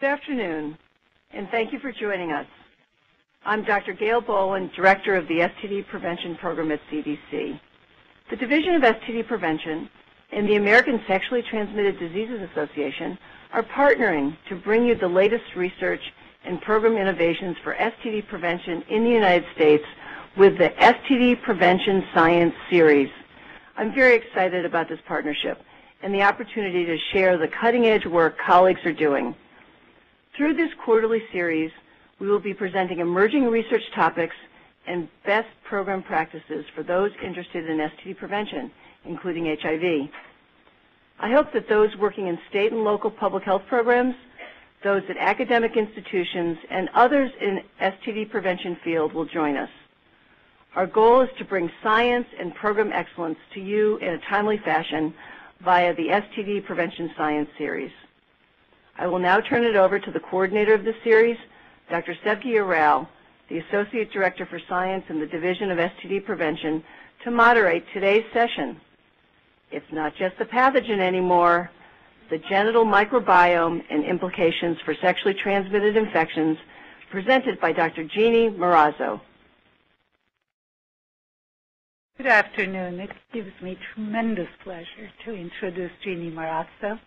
Good afternoon, and thank you for joining us. I'm Dr. Gail Bolan, Director of the STD Prevention Program at CDC. The Division of STD Prevention and the American Sexually Transmitted Diseases Association are partnering to bring you the latest research and program innovations for STD prevention in the United States with the STD Prevention Science Series. I'm very excited about this partnership and the opportunity to share the cutting-edge work colleagues are doing. Through this quarterly series, we will be presenting emerging research topics and best program practices for those interested in STD prevention, including HIV. I hope that those working in state and local public health programs, those at academic institutions, and others in STD prevention field will join us. Our goal is to bring science and program excellence to you in a timely fashion via the STD Prevention Science Series. I will now turn it over to the coordinator of this series, Dr. Sevgi Aral, the Associate Director for Science in the Division of STD Prevention, to moderate today's session. It's not just the pathogen anymore, the genital microbiome and implications for sexually transmitted infections, presented by Dr. Jeannie Marrazzo. Good afternoon. It gives me tremendous pleasure to introduce Jeannie Marrazzo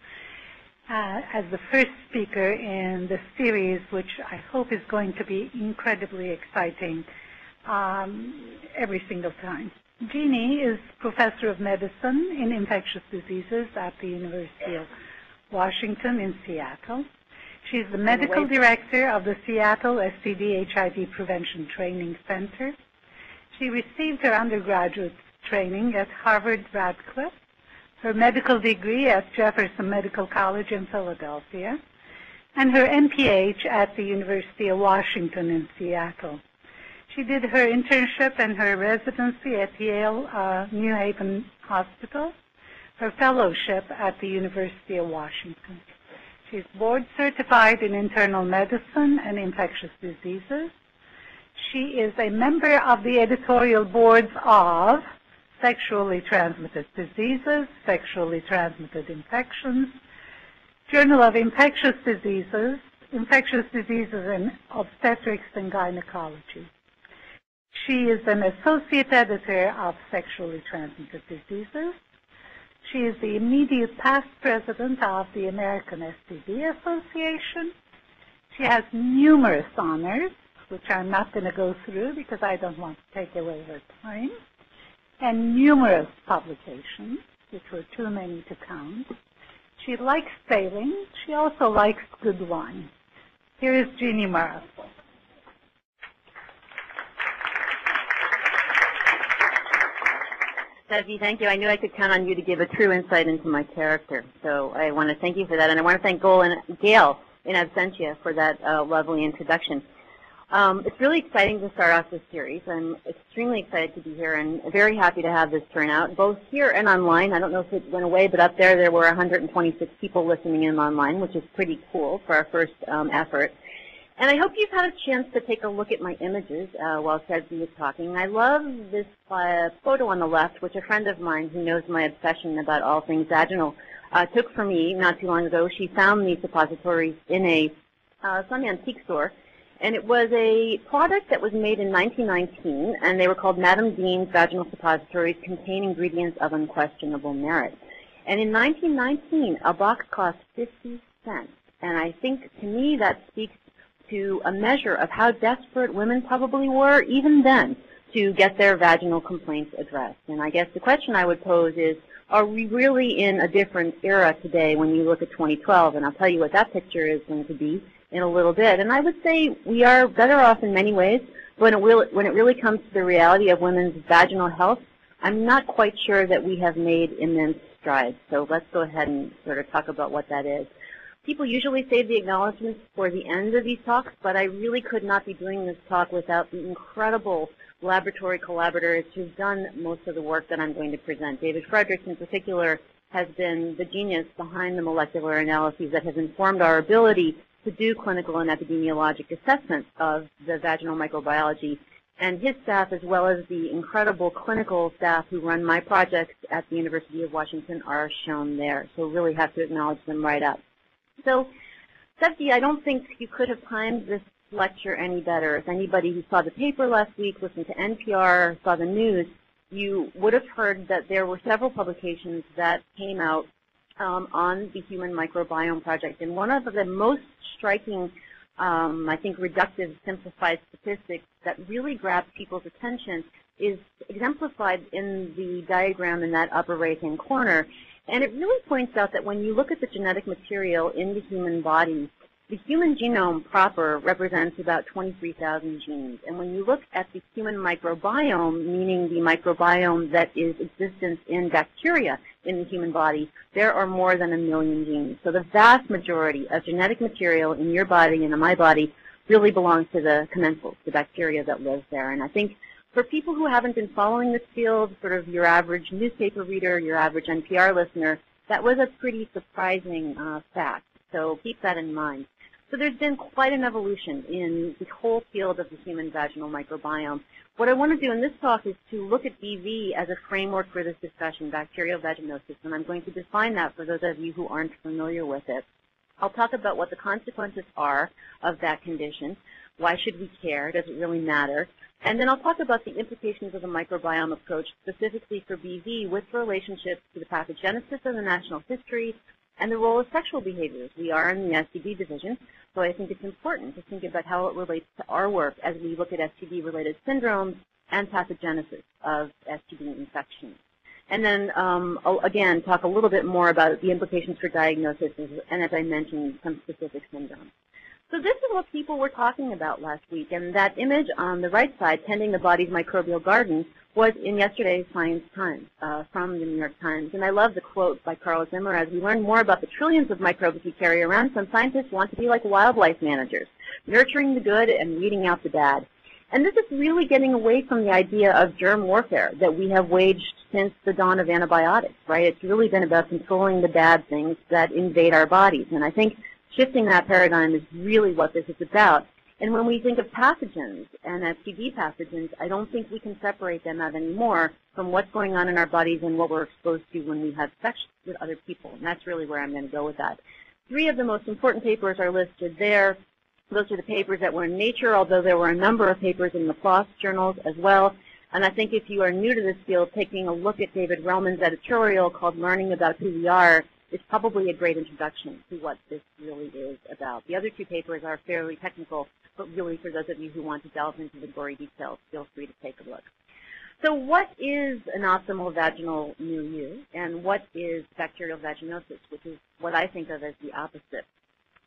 uh, as the first speaker in the series, which I hope is going to be incredibly exciting um, every single time. Jeannie is professor of medicine in infectious diseases at the University of Washington in Seattle. She's the medical director of the Seattle STD HIV Prevention Training Center. She received her undergraduate training at Harvard Radcliffe her medical degree at Jefferson Medical College in Philadelphia, and her MPH at the University of Washington in Seattle. She did her internship and her residency at Yale uh, New Haven Hospital, her fellowship at the University of Washington. She's board certified in internal medicine and infectious diseases. She is a member of the editorial boards of sexually transmitted diseases, sexually transmitted infections, Journal of Infectious Diseases, Infectious Diseases in Obstetrics and Gynecology. She is an associate editor of Sexually Transmitted Diseases. She is the immediate past president of the American STD Association. She has numerous honors, which I'm not going to go through because I don't want to take away her time and numerous publications, which were too many to count. She likes sailing. She also likes good wine. Here is Jeannie Marrazzo. Sevgi, thank you. I knew I could count on you to give a true insight into my character. So I want to thank you for that. And I want to thank Gail and Gail in absentia for that uh, lovely introduction. Um, it's really exciting to start off this series. I'm extremely excited to be here and very happy to have this turnout, both here and online. I don't know if it went away, but up there there were 126 people listening in online, which is pretty cool for our first um, effort. And I hope you've had a chance to take a look at my images uh, while Sevgi was talking. I love this uh, photo on the left, which a friend of mine who knows my obsession about all things vaginal uh, took for me not too long ago. She found these suppositories in a uh, some antique store and it was a product that was made in 1919, and they were called Madame Dean's Vaginal Suppositories contain ingredients of unquestionable merit. And in 1919, a box cost 50 cents. And I think, to me, that speaks to a measure of how desperate women probably were, even then, to get their vaginal complaints addressed. And I guess the question I would pose is, are we really in a different era today when you look at 2012? And I'll tell you what that picture is going to be in a little bit. And I would say we are better off in many ways. When it, will, when it really comes to the reality of women's vaginal health, I'm not quite sure that we have made immense strides. So let's go ahead and sort of talk about what that is. People usually save the acknowledgments for the end of these talks, but I really could not be doing this talk without the incredible laboratory collaborators who've done most of the work that I'm going to present. David Fredricks in particular has been the genius behind the molecular analyses that have informed our ability to do clinical and epidemiologic assessment of the vaginal microbiology. And his staff, as well as the incredible clinical staff who run my projects at the University of Washington, are shown there. So really have to acknowledge them right up. So Sevgi, I don't think you could have timed this lecture any better. If anybody who saw the paper last week, listened to NPR, saw the news, you would have heard that there were several publications that came out um, on the Human Microbiome Project. And one of the most striking, um, I think, reductive, simplified statistics that really grabs people's attention is exemplified in the diagram in that upper right-hand corner. And it really points out that when you look at the genetic material in the human body, the human genome proper represents about 23,000 genes. And when you look at the human microbiome, meaning the microbiome that is existence in bacteria in the human body, there are more than a million genes. So the vast majority of genetic material in your body and in my body really belongs to the commensals, the bacteria that live there. And I think for people who haven't been following this field, sort of your average newspaper reader, your average NPR listener, that was a pretty surprising uh, fact. So keep that in mind. So there's been quite an evolution in the whole field of the human vaginal microbiome. What I want to do in this talk is to look at BV as a framework for this discussion, bacterial vaginosis, and I'm going to define that for those of you who aren't familiar with it. I'll talk about what the consequences are of that condition. Why should we care? Does it really matter? And then I'll talk about the implications of the microbiome approach specifically for BV with relationships to the pathogenesis of the natural history, and the role of sexual behaviors. We are in the STD division, so I think it's important to think about how it relates to our work as we look at STD-related syndromes and pathogenesis of STD infections. And then, um, I'll again, talk a little bit more about the implications for diagnosis and, as I mentioned, some specific syndromes. So this is what people were talking about last week, and that image on the right side, tending the body's microbial garden, was in yesterday's Science Times uh, from the New York Times. And I love the quote by Carl Zimmer, as we learn more about the trillions of microbes we carry around, some scientists want to be like wildlife managers, nurturing the good and weeding out the bad. And this is really getting away from the idea of germ warfare that we have waged since the dawn of antibiotics, right? It's really been about controlling the bad things that invade our bodies. And I think shifting that paradigm is really what this is about. And when we think of pathogens and STD pathogens, I don't think we can separate them out anymore from what's going on in our bodies and what we're exposed to when we have sex with other people. And that's really where I'm going to go with that. Three of the most important papers are listed there. Those are the papers that were in Nature, although there were a number of papers in the PLOS journals as well. And I think if you are new to this field, taking a look at David Relman's editorial called Learning About Who We Are is probably a great introduction to what this really is about. The other two papers are fairly technical, but really for those of you who want to delve into the gory details, feel free to take a look. So what is an optimal vaginal new milieu, and what is bacterial vaginosis, which is what I think of as the opposite?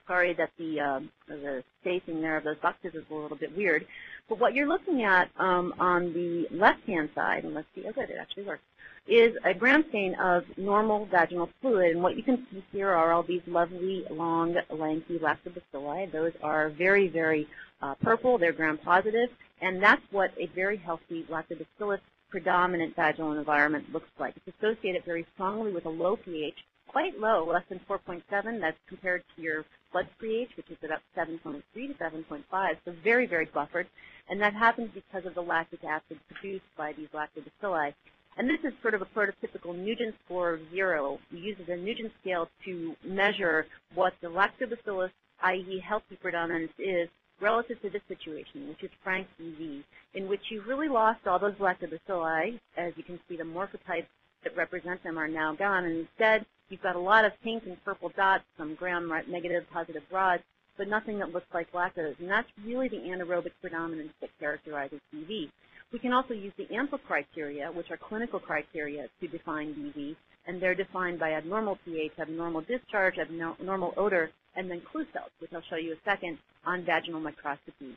Sorry that the, um, the spacing there of those boxes is a little bit weird, but what you're looking at um, on the left-hand side, and let's see, oh good, it actually works, is a gram stain of normal vaginal fluid. And what you can see here are all these lovely, long, lanky lactobacilli. Those are very, very uh, purple. They're gram-positive. And that's what a very healthy lactobacillus predominant vaginal environment looks like. It's associated very strongly with a low pH, quite low, less than 4.7. That's compared to your blood pH, which is about 7.3 to 7.5, so very, very buffered. And that happens because of the lactic acid produced by these lactobacilli. And this is sort of a prototypical Nugent score of zero. We use the Nugent scale to measure what the lactobacillus, i.e. healthy predominance is, relative to this situation, which is frank BV, in which you've really lost all those lactobacilli. As you can see, the morphotypes that represent them are now gone, and instead you've got a lot of pink and purple dots, some gram-negative positive rods, but nothing that looks like lactose. And that's really the anaerobic predominance that characterizes BV. We can also use the Amsel criteria, which are clinical criteria to define BV, and they're defined by abnormal pH, abnormal discharge, abnormal odor, and then clue cells, which I'll show you a second, on vaginal microscopy.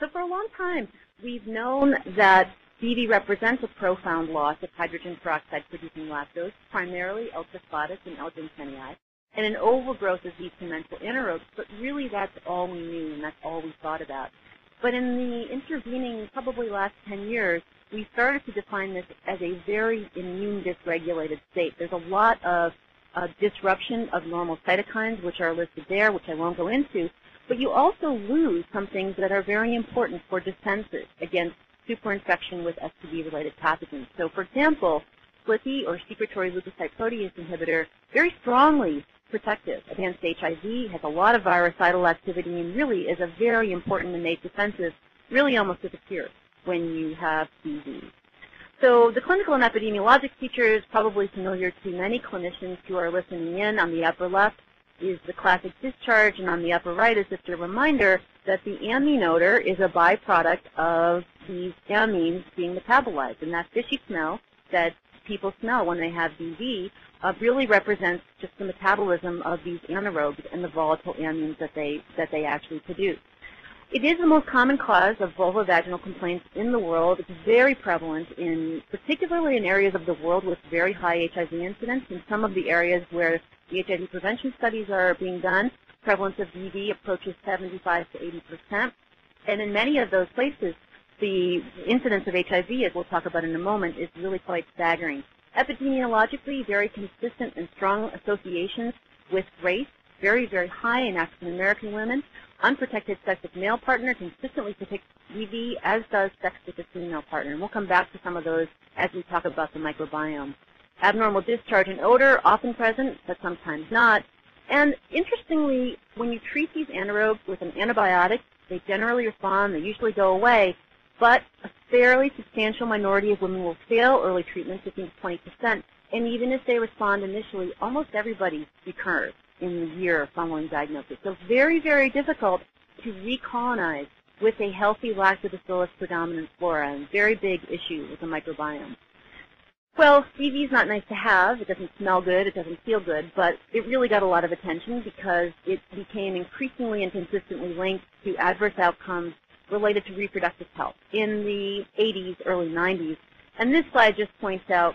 So for a long time, we've known that BV represents a profound loss of hydrogen peroxide producing lactose, primarily L. crispus and L. jensenii, and an overgrowth of these commensal anaerobes, but really that's all we knew and that's all we thought about. But in the intervening, probably last 10 years, we started to define this as a very immune dysregulated state. There's a lot of uh, disruption of normal cytokines, which are listed there, which I won't go into, but you also lose some things that are very important for defenses against superinfection with STD-related pathogens. So, for example, SLPI, or secretory leukocyte protease inhibitor, very strongly protective against HIV, has a lot of virucidal activity, and really is a very important innate defensive, really almost disappears when you have BV. So the clinical and epidemiologic feature is probably familiar to many clinicians who are listening in. On the upper left is the classic discharge, and on the upper right is just a reminder that the amine odor is a byproduct of these amines being metabolized. And that fishy smell that people smell when they have BV uh, really represents just the metabolism of these anaerobes and the volatile amines that they, that they actually produce. It is the most common cause of vulvovaginal complaints in the world. It's very prevalent in, particularly in areas of the world with very high HIV incidence. In some of the areas where the HIV prevention studies are being done, prevalence of BV approaches 75 to 80 percent. And in many of those places, the incidence of HIV, as we'll talk about in a moment, is really quite staggering. Epidemiologically, very consistent and strong associations with race, very, very high in African American women, Unprotected sex with male partner consistently depicts BV, as does sex with a female partner. And we'll come back to some of those as we talk about the microbiome. Abnormal discharge and odor, often present, but sometimes not. And interestingly, when you treat these anaerobes with an antibiotic, they generally respond, they usually go away, but a fairly substantial minority of women will fail early treatment, 15 to 20%, and even if they respond initially, almost everybody recurs in the year following diagnosis. So very, very difficult to recolonize with a healthy lactobacillus predominant flora, and very big issue with the microbiome. Well, BV is not nice to have. It doesn't smell good. It doesn't feel good. But it really got a lot of attention because it became increasingly and consistently linked to adverse outcomes related to reproductive health in the 80s, early 90s. And this slide just points out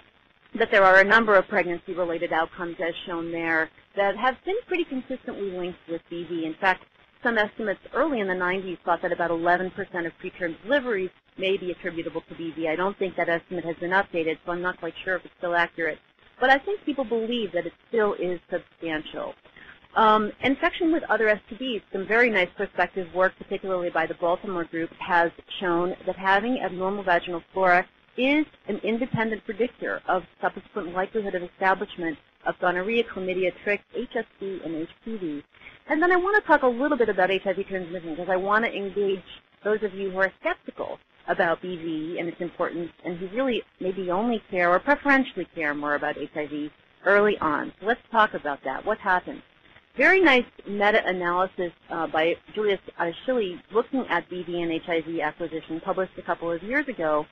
that there are a number of pregnancy-related outcomes as shown there that have been pretty consistently linked with BV. In fact, some estimates early in the 90s thought that about 11% of preterm deliveries may be attributable to BV. I don't think that estimate has been updated, so I'm not quite sure if it's still accurate. But I think people believe that it still is substantial. Um, infection with other STDs, some very nice prospective work, particularly by the Baltimore group, has shown that having abnormal vaginal flora is an independent predictor of subsequent likelihood of establishment of gonorrhea, chlamydia, tricks, HSV, and HPV. And then I want to talk a little bit about HIV transmission because I want to engage those of you who are skeptical about BV and its importance and who really maybe only care or preferentially care more about HIV early on. So let's talk about that. What happened? Very nice meta-analysis uh, by Julius Atashili looking at BV and HIV acquisition published a couple of years ago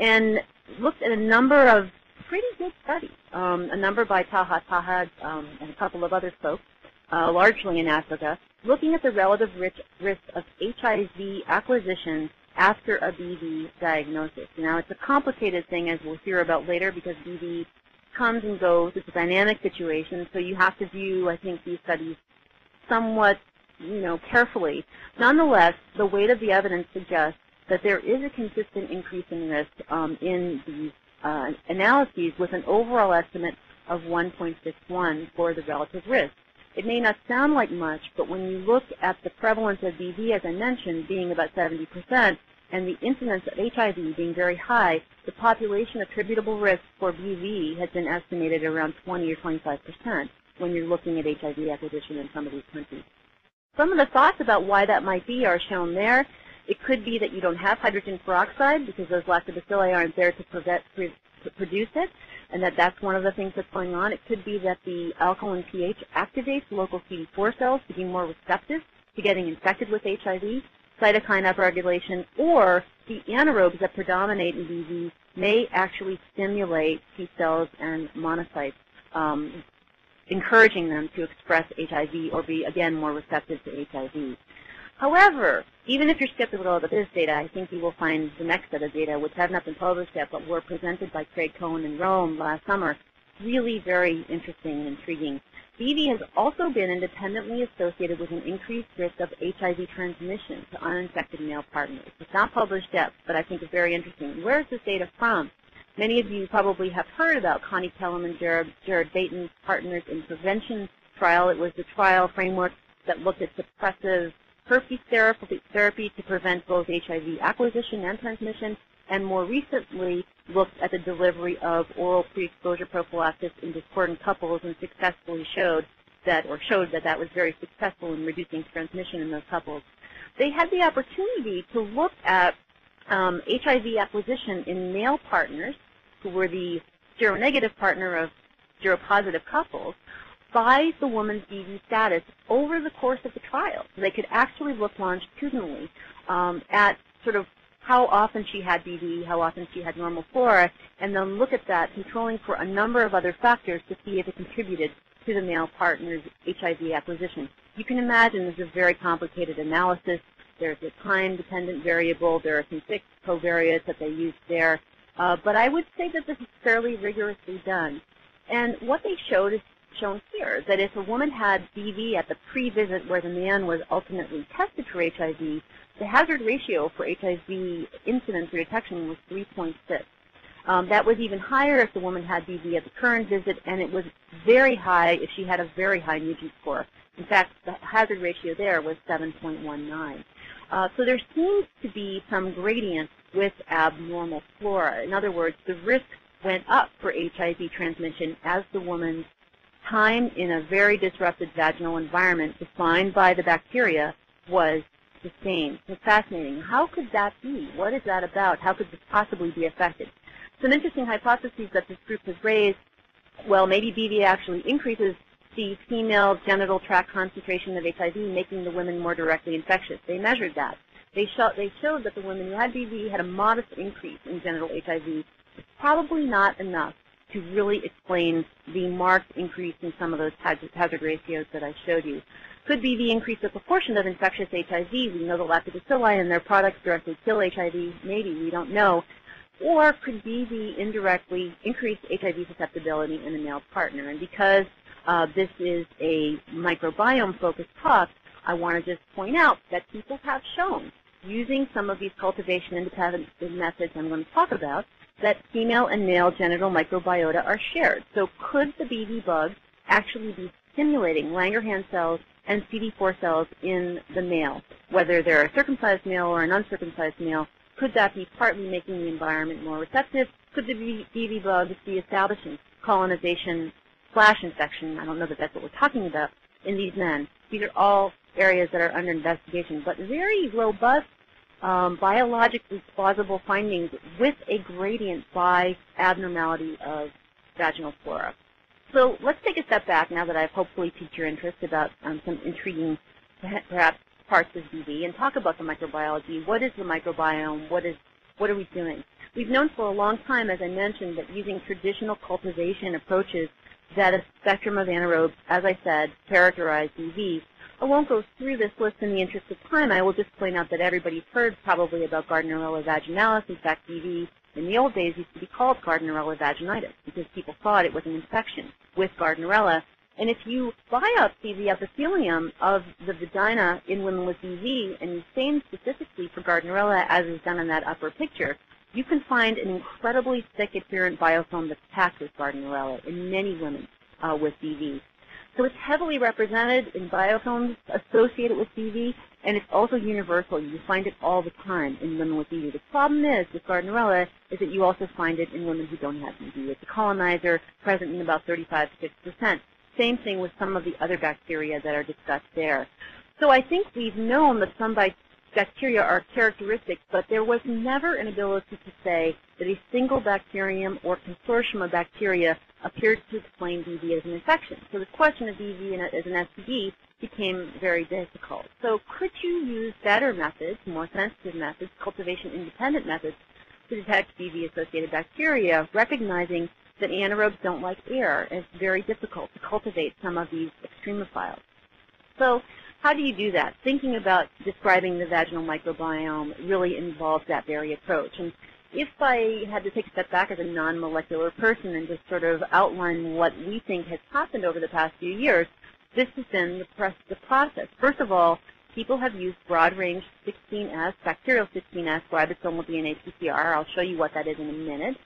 and looked at a number of pretty good studies, um, a number by Taha Taha um, and a couple of other folks, uh, largely in Africa, looking at the relative risk of HIV acquisition after a BV diagnosis. Now, it's a complicated thing, as we'll hear about later, because BV comes and goes. It's a dynamic situation, so you have to view, I think, these studies somewhat, you know, carefully. Nonetheless, the weight of the evidence suggests that there is a consistent increase in risk um, in these uh, analyses with an overall estimate of 1.61 for the relative risk. It may not sound like much, but when you look at the prevalence of BV, as I mentioned, being about 70%, and the incidence of HIV being very high, the population attributable risk for BV has been estimated around 20 or 25% when you're looking at HIV acquisition in some of these countries. Some of the thoughts about why that might be are shown there. It could be that you don't have hydrogen peroxide because those lactobacilli aren't there to, prevent, to produce it, and that that's one of the things that's going on. It could be that the alkaline pH activates local CD4 cells to be more receptive to getting infected with HIV, cytokine upregulation, or the anaerobes that predominate in BV may actually stimulate T cells and monocytes, um, encouraging them to express HIV or be, again, more receptive to HIV. However, even if you're skeptical about this data, I think you will find the next set of data, which have not been published yet, but were presented by Craig Cohen in Rome last summer, really very interesting and intriguing. BV has also been independently associated with an increased risk of HIV transmission to uninfected male partners. It's not published yet, but I think it's very interesting. Where is this data from? Many of you probably have heard about Connie Celum and Jared, Jared Baeten's Partners in Prevention trial. It was the trial framework that looked at suppressive herpes therapy to prevent both HIV acquisition and transmission, and more recently looked at the delivery of oral pre-exposure prophylaxis in discordant couples and successfully showed that, or showed that that was very successful in reducing transmission in those couples. They had the opportunity to look at um, HIV acquisition in male partners who were the seronegative partner of seropositive couples by the woman's BV status over the course of the trial. They could actually look longitudinally um, at sort of how often she had BV, how often she had normal flora, and then look at that, controlling for a number of other factors to see if it contributed to the male partner's HIV acquisition. You can imagine this is a very complicated analysis. There's a time-dependent variable. There are some fixed covariates that they used there. Uh, but I would say that this is fairly rigorously done. And what they showed is shown here, that if a woman had BV at the pre-visit where the man was ultimately tested for HIV, the hazard ratio for HIV incidence or detection was 3.6. Um, that was even higher if the woman had BV at the current visit, and it was very high if she had a very high Nugent score. In fact, the hazard ratio there was 7.19. Uh, so there seems to be some gradient with abnormal flora. In other words, the risk went up for HIV transmission as the woman's time in a very disrupted vaginal environment defined by the bacteria was sustained. It's fascinating. How could that be? What is that about? How could this possibly be affected? Some interesting hypotheses that this group has raised, well, maybe BV actually increases the female genital tract concentration of HIV, making the women more directly infectious. They measured that. They, they showed that the women who had BV had a modest increase in genital HIV. Probably not enough to really explain the marked increase in some of those hazard ratios that I showed you. Could be the increase of proportion of infectious HIV. We know the lactobacilli and their products directly kill HIV. Maybe, we don't know. Or could be the indirectly increased HIV susceptibility in the male partner. And because uh, this is a microbiome-focused talk, I want to just point out that people have shown, using some of these cultivation-independent methods I'm going to talk about, that female and male genital microbiota are shared. So could the BV bug actually be stimulating Langerhans cells and CD4 cells in the male, whether they're a circumcised male or an uncircumcised male? Could that be partly making the environment more receptive? Could the BV bug be establishing colonization slash infection? I don't know that that's what we're talking about in these men. These are all areas that are under investigation, but very robust um, biologically plausible findings with a gradient by abnormality of vaginal flora. So let's take a step back now that I've hopefully piqued your interest about um, some intriguing, perhaps, parts of BV and talk about the microbiology. What is the microbiome? What is what are we doing? We've known for a long time, as I mentioned, that using traditional cultivation approaches that a spectrum of anaerobes, as I said, characterize BV, I won't go through this list in the interest of time. I will just point out that everybody's heard probably about Gardnerella vaginalis. In fact, BV in the old days used to be called Gardnerella vaginitis because people thought it was an infection with Gardnerella. And if you biopsy the epithelium of the vagina in women with BV and you stain specifically for Gardnerella, as is done in that upper picture, you can find an incredibly thick adherent biofilm that's packed with Gardnerella in many women uh, with BV. So it's heavily represented in biofilms associated with BV, and it's also universal. You find it all the time in women with BV. The problem is with Gardnerella is that you also find it in women who don't have BV. It's a colonizer present in about 35 to 50 percent. Same thing with some of the other bacteria that are discussed there. So I think we've known that some bacteria are characteristic, but there was never an ability to say that a single bacterium or consortium of bacteria appeared to explain BV as an infection. So the question of BV as an STD became very difficult. So could you use better methods, more sensitive methods, cultivation-independent methods, to detect BV-associated bacteria, recognizing that anaerobes don't like air, it's very difficult to cultivate some of these extremophiles. So how do you do that? Thinking about describing the vaginal microbiome really involves that very approach. And if I had to take a step back as a non-molecular person and just sort of outline what we think has happened over the past few years, this has been the, the process. First of all, people have used broad-range 16S, bacterial 16S ribosomal DNA PCR. I'll show you what that is in a minute.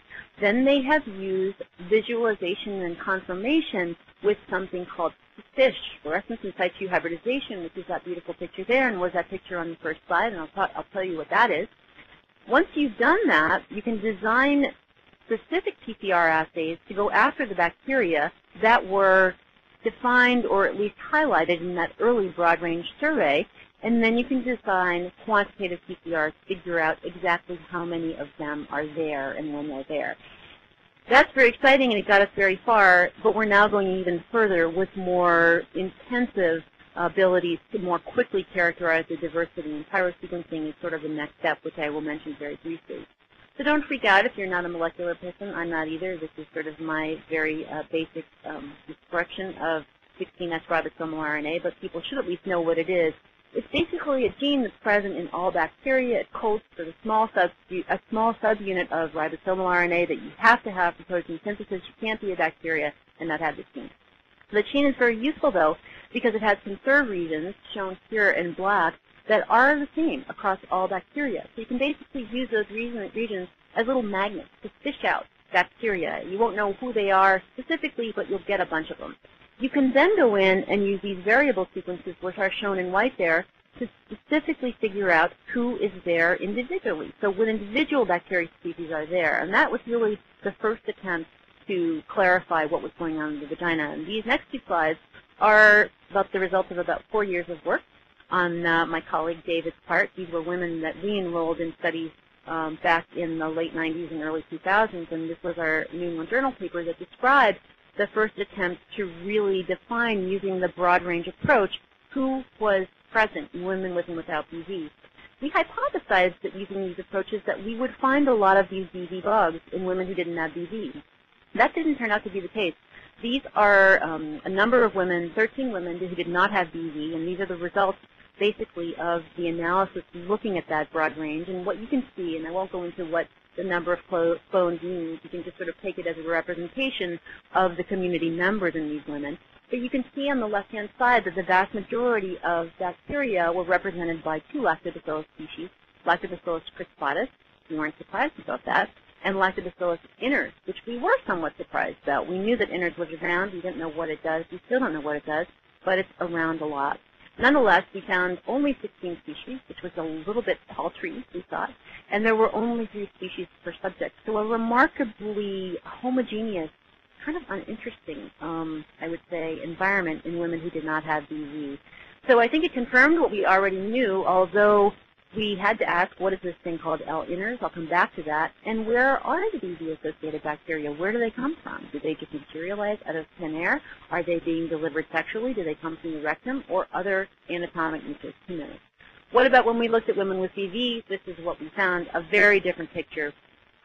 Then they have used visualization and confirmation with something called FISH, fluorescence in situ hybridization, which is that beautiful picture there, and was that picture on the first slide, and I'll, I'll tell you what that is. Once you've done that, you can design specific PCR assays to go after the bacteria that were defined or at least highlighted in that early broad range survey, and then you can design quantitative PCR to figure out exactly how many of them are there and when they're there. That's very exciting and it got us very far, but we're now going even further with more intensive abilities to more quickly characterize the diversity. And pyrosequencing is sort of the next step, which I will mention very briefly. So don't freak out if you're not a molecular person. I'm not either. This is sort of my very uh, basic um, description of 16S ribosomal RNA, but people should at least know what it is. It's basically a gene that's present in all bacteria. It codes for the small a small subunit of ribosomal RNA that you have to have for protein synthesis. You can't be a bacteria and not have this gene. The gene is very useful, though, because it has conserved regions, shown here in black, that are the same across all bacteria. So you can basically use those regions as little magnets to fish out bacteria. You won't know who they are specifically, but you'll get a bunch of them. You can then go in and use these variable sequences, which are shown in white there, to specifically figure out who is there individually. So what individual bacteria species are there. And that was really the first attempt to clarify what was going on in the vagina. And these next two slides are about the results of about four years of work on uh, my colleague David's part. These were women that we enrolled in studies um, back in the late 90s and early 2000s, and this was our New England Journal paper that described the first attempt to really define, using the broad range approach, who was present in women with and without BV. We hypothesized that using these approaches that we would find a lot of these BV bugs in women who didn't have BV. That didn't turn out to be the case. These are um, a number of women, 13 women who did not have BV, and these are the results basically of the analysis looking at that broad range. And what you can see, and I won't go into what the number of phones means, you can just sort of take it as a representation of the community members in these women. But you can see on the left-hand side that the vast majority of bacteria were represented by two lactobacillus species, Lactobacillus crispatus, we weren't surprised about that, and Lactobacillus iners, which we were somewhat surprised about. We knew that iners was around. We didn't know what it does. We still don't know what it does, but it's around a lot. Nonetheless, we found only 16 species, which was a little bit paltry, we thought, and there were only three species per subject. So a remarkably homogeneous, kind of uninteresting, um, I would say, environment in women who did not have BV. So I think it confirmed what we already knew, although we had to ask what is this thing called L iners. I'll come back to that. And where are the BV-associated bacteria? Where do they come from? Do they just materialize out of thin air? Are they being delivered sexually? Do they come from the rectum or other anatomic nucleus? Who knows? What about when we looked at women with BV? This is what we found, a very different picture.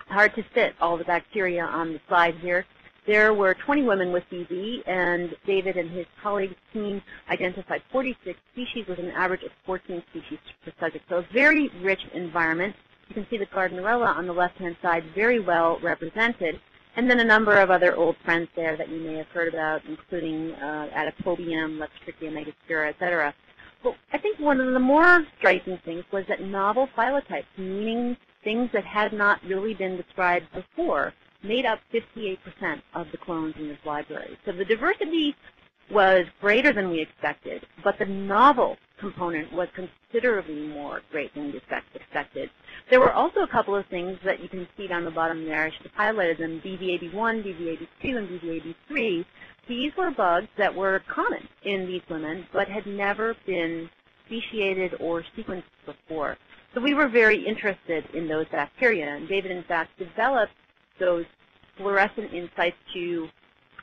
Hard to fit all the bacteria on the slide here. There were 20 women with BV, and David and his colleagues team identified 46 species with an average of 14 species per subject. So a very rich environment. You can see the Gardnerella on the left-hand side very well represented. And then a number of other old friends there that you may have heard about, including uh, Atopobium, megasphaera, et cetera. But I think one of the more striking things was that novel phylotypes, meaning things that had not really been described before, made up 58% of the clones in this library. So the diversity was greater than we expected, but the novel component was considerably more great than we expected. There were also a couple of things that you can see down the bottom there. I should have highlighted them, BV81, BV82, and BV83. These were bugs that were common in these women, but had never been speciated or sequenced before. So we were very interested in those bacteria, and David, in fact, developed those fluorescent in situ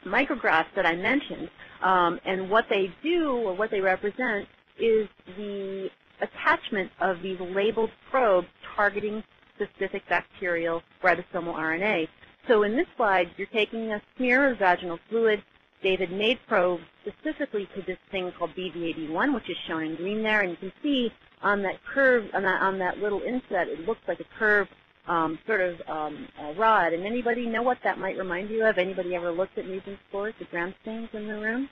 micrographs that I mentioned. Um, and what they do, or what they represent, is the attachment of these labeled probes targeting specific bacterial ribosomal RNA. So in this slide, you're taking a smear of vaginal fluid. David made probes specifically to this thing called BV81, which is shown in green there. And you can see on that curve, on that, on that little inset, it looks like a curve um, sort of um, rod. And anybody know what that might remind you of? Anybody ever looked at Nugent scores, the gram stains in the room?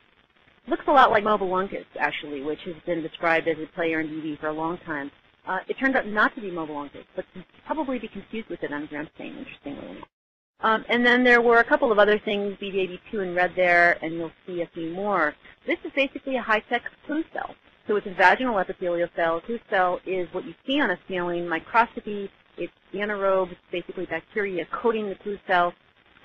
Looks a lot like Mobiluncus, actually, which has been described as a player in BV for a long time. Uh, it turned out not to be Mobiluncus, but probably be confused with it on gram stain, interestingly enough. Um, and then there were a couple of other things, BV82 in red there, and you'll see a few more. This is basically a high-tech clue cell. So it's a vaginal epithelial cell. A clue cell is what you see on a scaling microscopy it's anaerobes, basically bacteria coating the clue cell.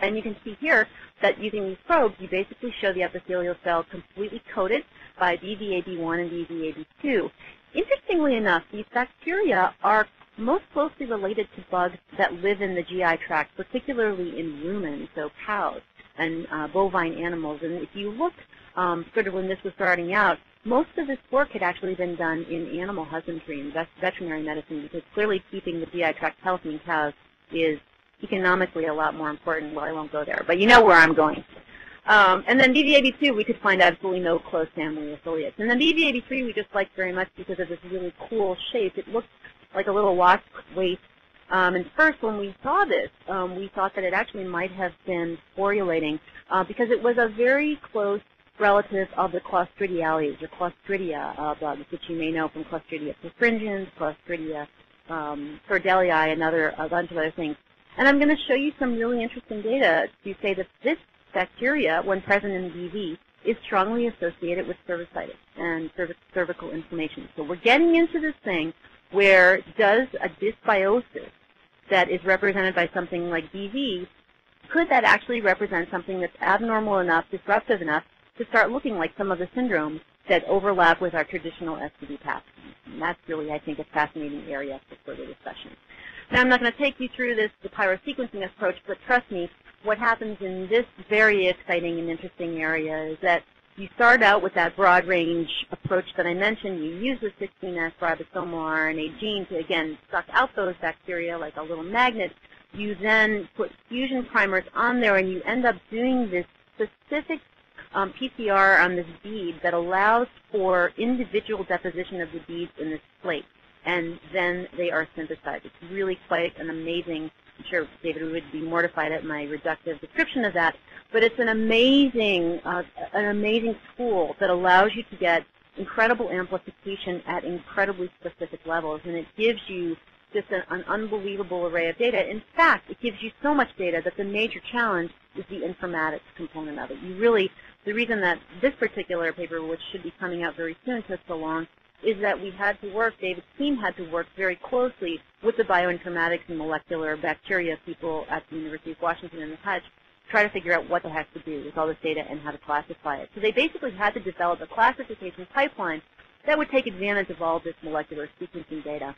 And you can see here that using these probes, you basically show the epithelial cell completely coated by BVAB1 and BVAB2. Interestingly enough, these bacteria are most closely related to bugs that live in the GI tract, particularly in rumen, so cows and uh, bovine animals. And if you look um, sort of when this was starting out, most of this work had actually been done in animal husbandry and veterinary medicine because clearly keeping the GI tract healthy in cows is economically a lot more important. Well, I won't go there, but you know where I'm going. Um, and then BVAB2, we could find absolutely no close family affiliates. And then BVAB3 we just liked very much because of this really cool shape. It looks like a little wasp waist. Um, and first, when we saw this, um, we thought that it actually might have been sporulating uh, because it was a very close relative of the Clostridiales or Clostridia uh, bugs, which you may know from Clostridia perfringens, Clostridia um, sordellii, and other, a bunch of other things. And I'm going to show you some really interesting data to say that this bacteria, when present in the BV, is strongly associated with cervicitis and cervical inflammation. So we're getting into this thing where does a dysbiosis that is represented by something like BV, could that actually represent something that's abnormal enough, disruptive enough, to start looking like some of the syndromes that overlap with our traditional STD pathways? And that's really, I think, a fascinating area for further discussion. Now, I'm not going to take you through this, the pyrosequencing approach, but trust me, what happens in this very exciting and interesting area is that you start out with that broad range approach that I mentioned. You use the 16S ribosomal RNA gene to, again, suck out those bacteria like a little magnet. You then put fusion primers on there, and you end up doing this specific um, PCR on this bead that allows for individual deposition of the beads in this plate. And then they are synthesized. It's really quite an amazing I'm sure David would be mortified at my reductive description of that, but it's an amazing, uh, an amazing tool that allows you to get incredible amplification at incredibly specific levels, and it gives you just an, an, unbelievable array of data. In fact, it gives you so much data that the major challenge is the informatics component of it. You really, the reason that this particular paper, which should be coming out very soon, took so long, is that we had to work, David's team had to work very closely with the bioinformatics and molecular bacteria people at the University of Washington and the Hutch try to figure out what the heck to do with all this data and how to classify it. So they basically had to develop a classification pipeline that would take advantage of all this molecular sequencing data.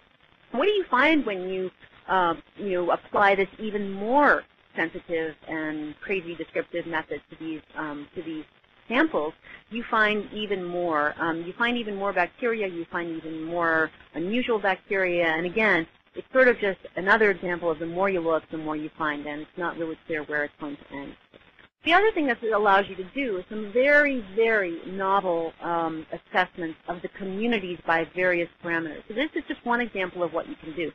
What do you find when you, um, you know, apply this even more sensitive and crazy descriptive method to these um, to these samples, you find even more. Um, you find even more bacteria. You find even more unusual bacteria. And again, it's sort of just another example of the more you look, the more you find, and it's not really clear where it's going to end. The other thing that it allows you to do is some very, very novel um, assessments of the communities by various parameters. So this is just one example of what you can do.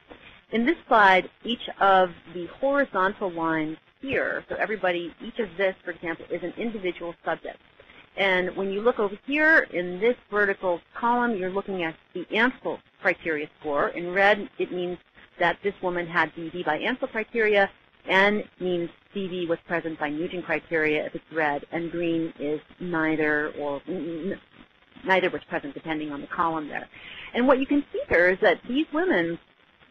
In this slide, each of the horizontal lines here, so everybody, each of this, for example, is an individual subject. And when you look over here in this vertical column, you're looking at the Amsel criteria score. In red, it means that this woman had BV by Amsel criteria. N means BV was present by Nugent criteria if it's red, and green is neither or neither was present depending on the column there. And what you can see here is that these women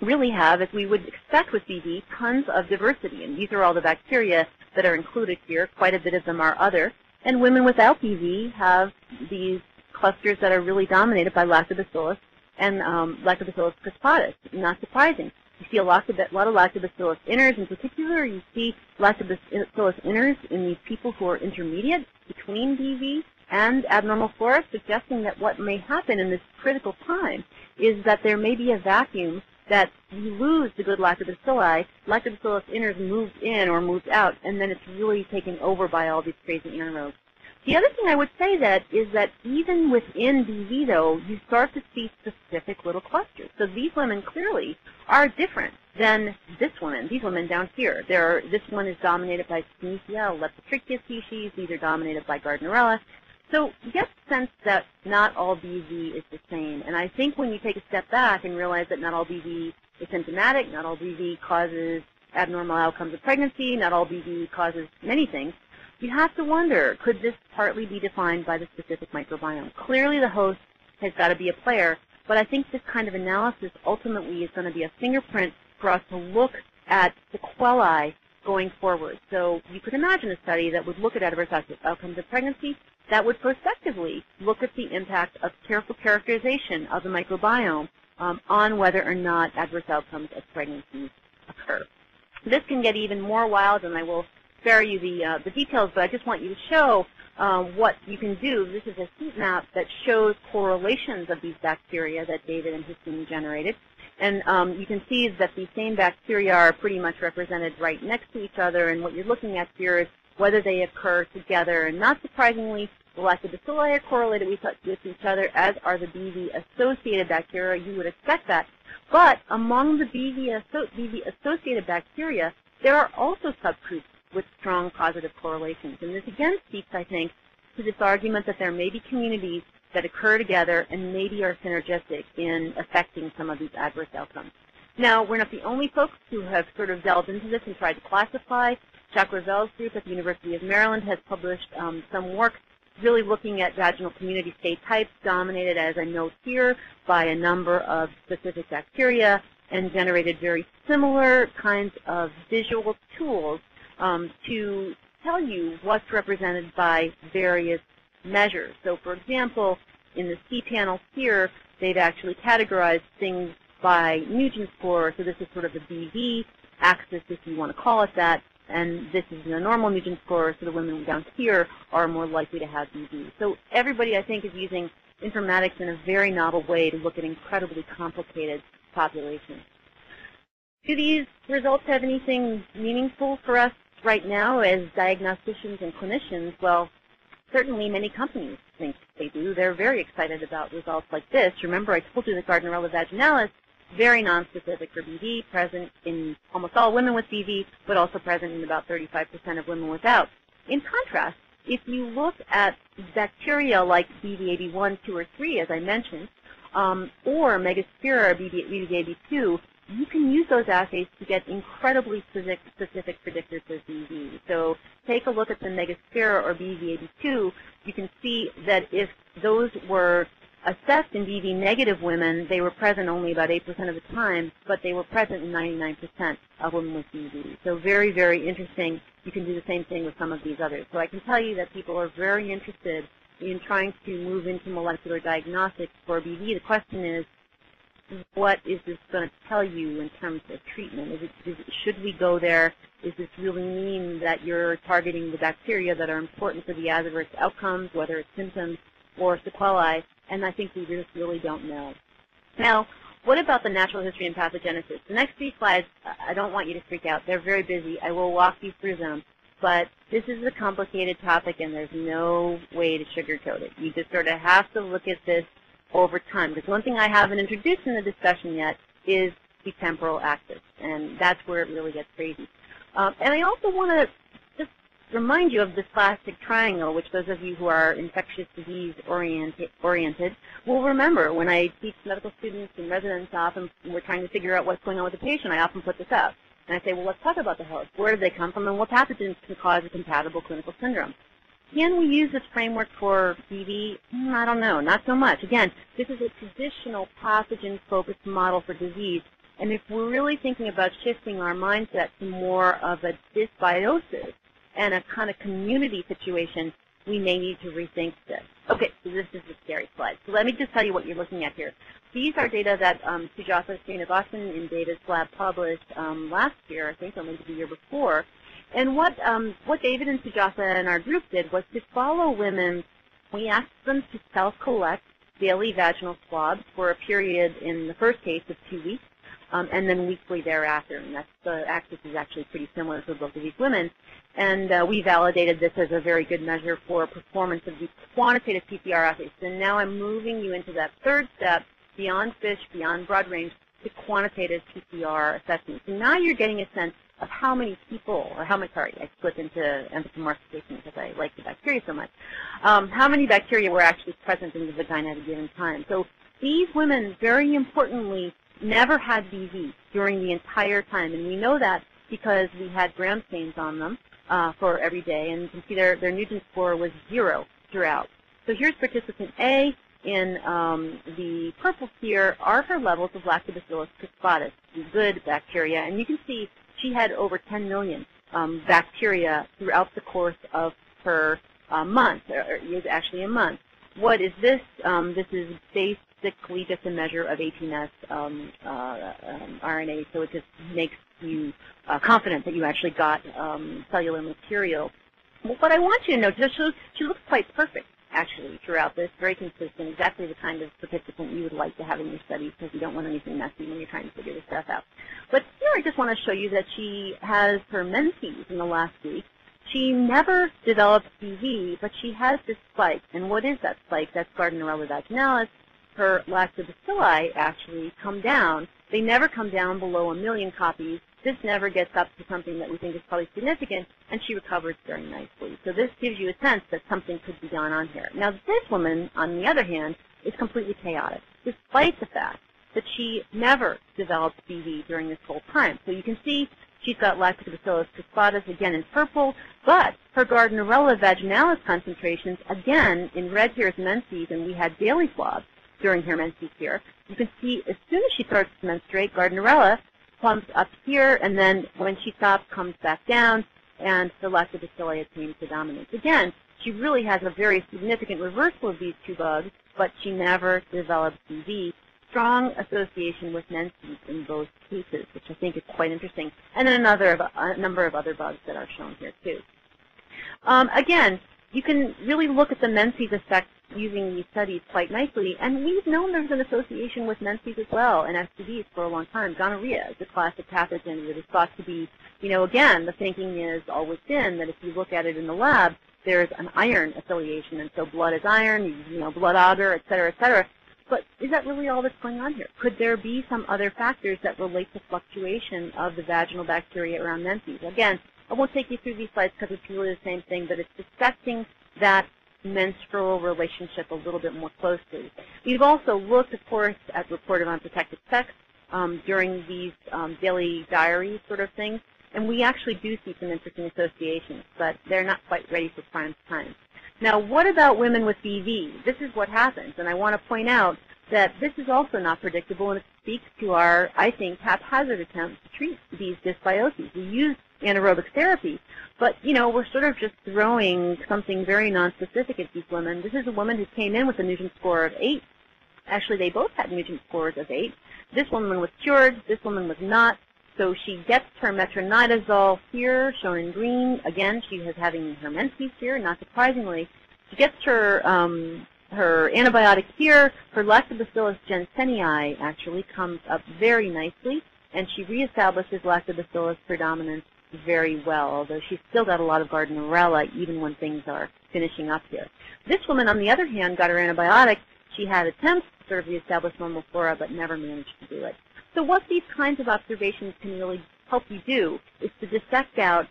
really have, as we would expect with BV, tons of diversity. And these are all the bacteria that are included here. Quite a bit of them are other. And women without BV have these clusters that are really dominated by lactobacillus and um, lactobacillus crispatus. Not surprising. You see a lot of, lot of lactobacillus iners. In particular, you see lactobacillus iners in these people who are intermediate between BV and abnormal flora, suggesting that what may happen in this critical time is that there may be a vacuum that you lose the good lactobacilli, lactobacillus iners moves in or moves out, and then it's really taken over by all these crazy anaerobes. The other thing I would say that is that even within BV, though, you start to see specific little clusters. So these women clearly are different than this woman, these women down here. There this one is dominated by Sneathia leptotrichia species. These are dominated by Gardnerella. So get the sense that not all BV is the same. And I think when you take a step back and realize that not all BV is symptomatic, not all BV causes abnormal outcomes of pregnancy, not all BV causes many things, you have to wonder, could this partly be defined by the specific microbiome? Clearly the host has got to be a player, but I think this kind of analysis ultimately is going to be a fingerprint for us to look at sequelae going forward. So you could imagine a study that would look at adverse outcomes of pregnancy that would prospectively look at the impact of careful characterization of the microbiome um, on whether or not adverse outcomes of pregnancy occur. This can get even more wild, and I will spare you the, uh, the details, but I just want you to show uh, what you can do. This is a heat map that shows correlations of these bacteria that David and his team generated. And um, you can see that the same bacteria are pretty much represented right next to each other, and what you're looking at here is whether they occur together. And not surprisingly, the lactobacilli are correlated with each other, as are the BV-associated bacteria. You would expect that. But among the BV-associated bacteria, there are also subgroups with strong positive correlations. And this again speaks, I think, to this argument that there may be communities that occur together and maybe are synergistic in affecting some of these adverse outcomes. Now, we're not the only folks who have sort of delved into this and tried to classify. Jacques Ravel's group at the University of Maryland has published um, some work really looking at vaginal community state types dominated, as I note here, by a number of specific bacteria and generated very similar kinds of visual tools um, to tell you what's represented by various measures. So for example, in the C panel here, they've actually categorized things by Nugent score. So this is sort of the BV axis, if you want to call it that. And this is a normal Nugent score, so the women down here are more likely to have BV. So everybody, I think, is using informatics in a very novel way to look at incredibly complicated populations. Do these results have anything meaningful for us right now as diagnosticians and clinicians? Well, certainly many companies think they do. They're very excited about results like this. Remember, I told you that Gardnerella vaginalis, very nonspecific for BV, present in almost all women with BV, but also present in about 35% of women without. In contrast, if you look at bacteria like BVAB1, 2, or 3, as I mentioned, um, or Megasphaera or BVAB2, you can use those assays to get incredibly specific, predictors of BV. So take a look at the Megasphaera or BVAB2. You can see that if those were assessed in BV negative women, they were present only about 8% of the time, but they were present in 99% of women with BV. So very, very interesting. You can do the same thing with some of these others. So I can tell you that people are very interested in trying to move into molecular diagnostics for BV. The question is, what is this going to tell you in terms of treatment? Is it, is should we go there? Does this really mean that you're targeting the bacteria that are important for the adverse outcomes, whether it's symptoms or sequelae? And I think we just really don't know. Now, what about the natural history and pathogenesis? The next three slides, I don't want you to freak out. They're very busy. I will walk you through them. But this is a complicated topic, and there's no way to sugarcoat it. You just sort of have to look at this over time. Because one thing I haven't introduced in the discussion yet is the temporal axis, and that's where it really gets crazy. Um, and I also want to remind you of this plastic triangle, which those of you who are infectious disease oriented, oriented will remember. When I teach medical students and residents often we're trying to figure out what's going on with the patient, I often put this up. And I say, well, let's talk about the host. Where did they come from, and what pathogens can cause a compatible clinical syndrome? Can we use this framework for BV? Hmm, I don't know, not so much. Again, this is a traditional pathogen-focused model for disease, and if we're really thinking about shifting our mindset to more of a dysbiosis and a kind of community situation, we may need to rethink this. Okay, so this is a scary slide. So let me just tell you what you're looking at here. These are data that um, Sujatha Srinivasan in David's lab published um, last year, I think, or maybe the year before, and what, um, what David and Sujatha and our group did was to follow women. We asked them to self-collect daily vaginal swabs for a period in the first case of two weeks, um, and then weekly thereafter. And that's, the axis is actually pretty similar for both of these women. And uh, we validated this as a very good measure for performance of the quantitative PCR assays. And now I'm moving you into that third step, beyond FISH, beyond broad range, to quantitative PCR assessments. And now you're getting a sense of how many people, or how many, sorry, I split into anthropomorphization because I like the bacteria so much, um, how many bacteria were actually present in the vagina at a given time. So these women, very importantly, never had BV during the entire time. And we know that because we had gram stains on them uh, for every day. And you can see their, their Nugent score was zero throughout. So here's participant A. In um, the purple here are her levels of Lactobacillus crispatus, good bacteria. And you can see she had over 10 million um, bacteria throughout the course of her uh, month, or is actually a month. What is this? Um, this is basically just a measure of 18S um, uh, um, RNA, so it just makes you uh, confident that you actually got um, cellular material. What I want you to know, she, she looks quite perfect actually throughout this, very consistent, exactly the kind of participant you would like to have in your study because you don't want anything messy when you're trying to figure this stuff out. But here I just want to show you that she has her menses in the last week. She never developed BV, but she has this spike. And what is that spike? That's Gardnerella vaginalis. Her lactobacilli actually come down. They never come down below a million copies this never gets up to something that we think is probably significant, and she recovers very nicely. So this gives you a sense that something could be going on here. Now this woman, on the other hand, is completely chaotic, despite the fact that she never developed BV during this whole time. So you can see she's got Lactobacillus crispatus again in purple, but her Gardnerella vaginalis concentrations, again, in red here is menses, and we had daily swabs during her menses here. You can see as soon as she starts to menstruate, Gardnerella plumps up here, and then when she stops, comes back down, and the lactobacilli attains predominance. Again, she really has a very significant reversal of these two bugs, but she never develops BV. Strong association with menses in both cases, which I think is quite interesting. And then another a number of other bugs that are shown here too. Um, again, you can really look at the menses effect using these studies quite nicely. And we've known there's an association with menses as well and STDs for a long time. Gonorrhea is a classic pathogen that is thought to be, you know, again, the thinking is always been that if you look at it in the lab, there's an iron affiliation. And so blood is iron, you know, blood agar, et cetera, et cetera. But is that really all that's going on here? Could there be some other factors that relate to fluctuation of the vaginal bacteria around menses? Again, I won't take you through these slides because it's really the same thing, but it's discussing that menstrual relationship a little bit more closely. We've also looked, of course, at reported unprotected sex um, during these um, daily diary sort of things, and we actually do see some interesting associations, but they're not quite ready for prime time. Now, what about women with BV? This is what happens, and I want to point out that this is also not predictable, and it speaks to our, I think, haphazard attempts to treat these dysbioses. We use anaerobic therapy. But, you know, we're sort of just throwing something very nonspecific at these women. This is a woman who came in with a Nugent score of 8. Actually, they both had Nugent scores of 8. This woman was cured. This woman was not. So she gets her metronidazole here, shown in green. Again, she is having her menses here, not surprisingly. She gets her um, her antibiotic here. Her Lactobacillus jensenii actually comes up very nicely, and she reestablishes Lactobacillus predominance very well, although she's still got a lot of Gardnerella even when things are finishing up here. This woman, on the other hand, got her antibiotic. She had attempts to sort of reestablish normal flora, but never managed to do it. So what these kinds of observations can really help you do is to dissect out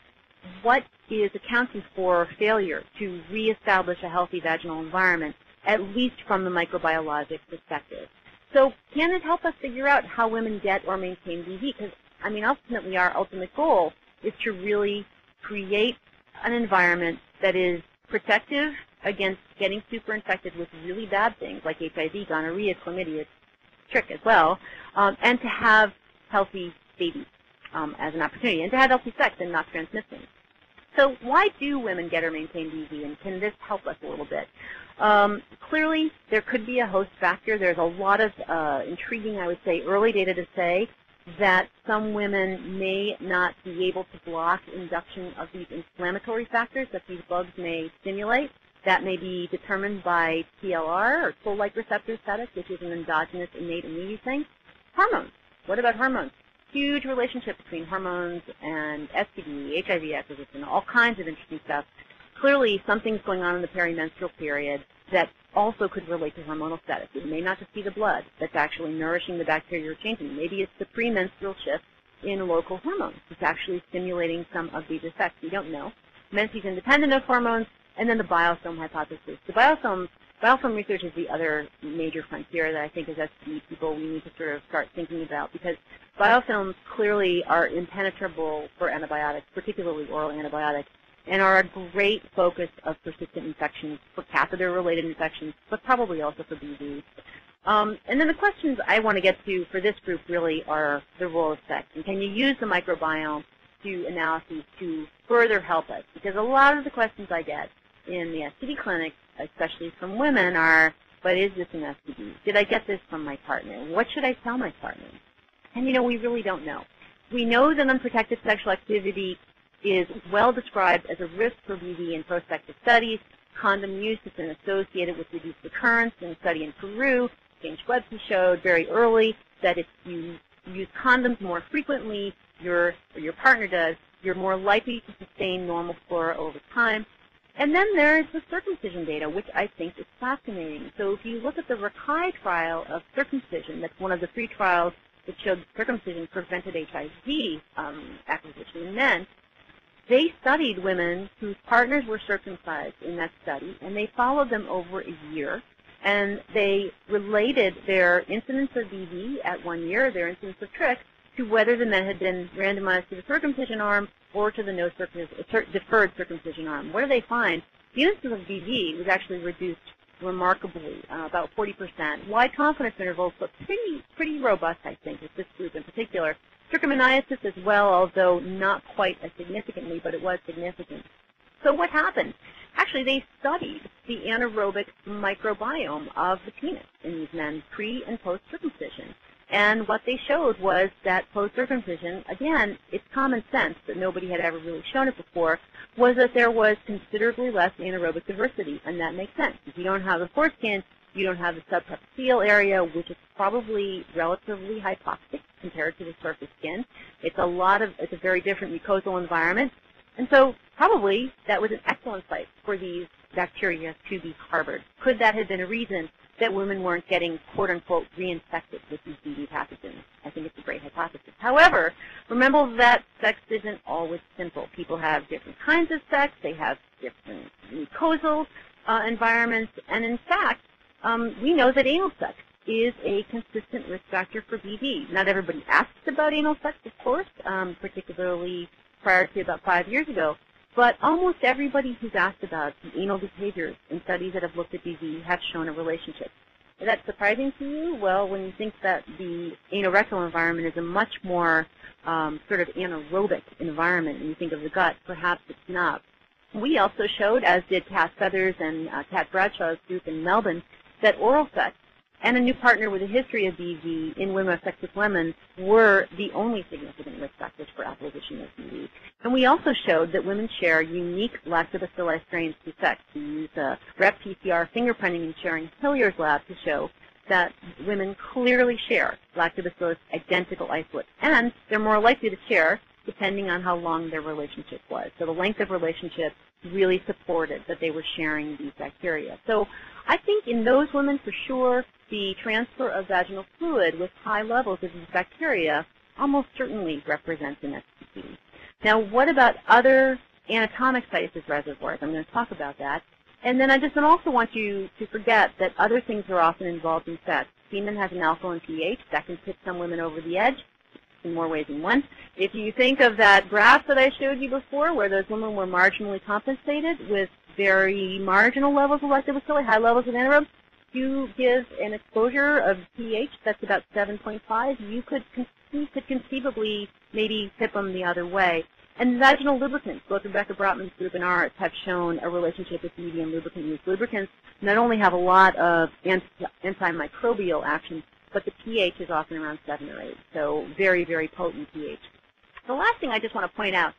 what is accounting for failure to reestablish a healthy vaginal environment, at least from the microbiologic perspective. So can it help us figure out how women get or maintain BV? Because, I mean, ultimately our ultimate goal is to really create an environment that is protective against getting super infected with really bad things like HIV, gonorrhea, chlamydia, trick as well, um, and to have healthy babies um, as an opportunity, and to have healthy sex and not transmit things. So why do women get or maintain BV, and can this help us a little bit? Um, clearly, there could be a host factor. There's a lot of uh, intriguing, I would say, early data to say that some women may not be able to block induction of these inflammatory factors that these bugs may stimulate. That may be determined by TLR, or toll-like receptor status, which is an endogenous innate immunity thing. Hormones. What about hormones? Huge relationship between hormones and STD, HIV acquisition, all kinds of interesting stuff. Clearly, something's going on in the perimenstrual period that also could relate to hormonal status. It may not just be the blood that's actually nourishing the bacteria or changing. Maybe it's the premenstrual shift in local hormones. It's actually stimulating some of these effects. We don't know. Menses independent of hormones, and then the biofilm hypothesis. The biofilm, biofilm research is the other major frontier that I think as STD people we need to sort of start thinking about because biofilms clearly are impenetrable for antibiotics, particularly oral antibiotics and are a great focus of persistent infections for catheter-related infections, but probably also for BV. Um, and then the questions I want to get to for this group really are the role of sex. And can you use the microbiome to analyses to further help us because a lot of the questions I get in the STD clinic, especially from women, are, but is this an STD? Did I get this from my partner? What should I tell my partner? And you know, we really don't know. We know that unprotected sexual activity is well described as a risk for BV in prospective studies. Condom use has been associated with reduced recurrence. In a study in Peru, James Webster showed very early that if you use condoms more frequently, your, or your partner does, you're more likely to sustain normal flora over time. And then there's the circumcision data, which I think is fascinating. So if you look at the Rakai trial of circumcision, that's one of the three trials that showed circumcision prevented HIV um, acquisition in men, they studied women whose partners were circumcised in that study, and they followed them over a year, and they related their incidence of BV at one year, their incidence of trick, to whether the men had been randomized to the circumcision arm or to the no circumcision, deferred circumcision arm. What do they find? The incidence of BV was actually reduced remarkably, uh, about 40%. Wide confidence intervals, but pretty, pretty robust, I think, with this group in particular. Trichomoniasis as well, although not quite as significantly, but it was significant. So what happened? Actually, they studied the anaerobic microbiome of the penis in these men pre and post circumcision. And what they showed was that post-circumcision, again, it's common sense that nobody had ever really shown it before, was that there was considerably less anaerobic diversity, and that makes sense. If you don't have the foreskin, you don't have the subepithelial area, which is probably relatively hypoxic compared to the surface skin. It's a lot of, it's a very different mucosal environment. And so probably that was an excellent site for these bacteria to be harbored. Could that have been a reason that women weren't getting quote-unquote reinfected with these BV pathogens. I think it's a great hypothesis. However, remember that sex isn't always simple. People have different kinds of sex. They have different mucosal uh, environments. And in fact, um, we know that anal sex is a consistent risk factor for BV. Not everybody asks about anal sex, of course, um, particularly prior to about five years ago. But almost everybody who's asked about the anal behaviors in studies that have looked at BV have shown a relationship. Is that surprising to you? Well, when you think that the anorectal environment is a much more um, sort of anaerobic environment, and you think of the gut, perhaps it's not. We also showed, as did Kath Fethers and uh, Kat Bradshaw's group in Melbourne, that oral sex and a new partner with a history of BV in women with sex with women were the only significant risk factors for acquisition of BV. And we also showed that women share unique lactobacilli strains to sex. We used a rep PCR fingerprinting and Sharon Hillier's lab to show that women clearly share lactobacillus identical isolates, and they're more likely to share depending on how long their relationship was. So the length of relationship really supported that they were sharing these bacteria. So I think in those women, for sure, the transfer of vaginal fluid with high levels of these bacteria almost certainly represents an STD. Now, what about other anatomic sites as reservoirs? I'm going to talk about that. And then I just also want you to forget that other things are often involved in sex. Semen has an alkaline pH that can tip some women over the edge in more ways than one. If you think of that graph that I showed you before where those women were marginally compensated with very marginal levels of lactobacilli, high levels of anaerobes, you give an exposure of pH that's about 7.5, you could, you could conceivably maybe tip them the other way. And vaginal lubricants, both Rebecca Brotman's group and ours have shown a relationship with medium lubricant use. Lubricants not only have a lot of anti antimicrobial action, but the pH is often around 7 or 8, so very, very potent pH. The last thing I just want to point out